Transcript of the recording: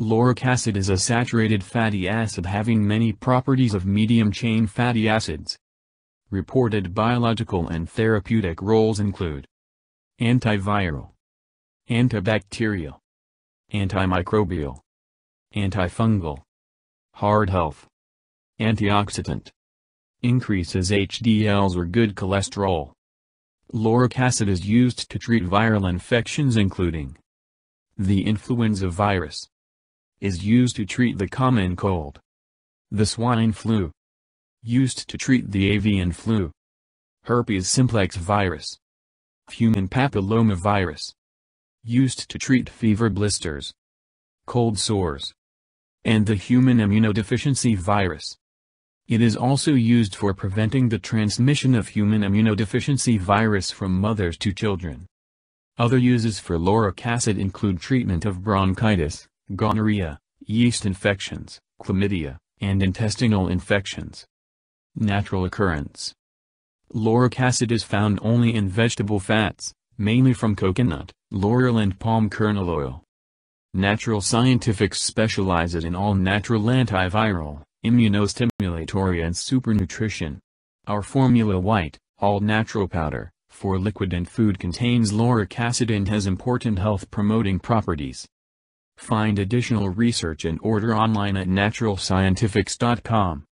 Lauric acid is a saturated fatty acid having many properties of medium-chain fatty acids. Reported biological and therapeutic roles include antiviral, antibacterial, antimicrobial, antifungal, heart health, antioxidant, increases HDLs or good cholesterol. Lauric acid is used to treat viral infections including the influenza virus, is used to treat the common cold, the swine flu, used to treat the avian flu, herpes simplex virus, human papilloma virus, used to treat fever blisters, cold sores, and the human immunodeficiency virus. It is also used for preventing the transmission of human immunodeficiency virus from mothers to children. Other uses for lauric acid include treatment of bronchitis, gonorrhea, yeast infections, chlamydia, and intestinal infections. Natural occurrence Lauric acid is found only in vegetable fats, mainly from coconut, laurel and palm kernel oil. Natural Scientific specializes in all natural antiviral, immunostimulatory and supernutrition. Our Formula White, all natural powder, for liquid and food contains lauric acid and has important health promoting properties. Find additional research and order online at naturalscientifics.com.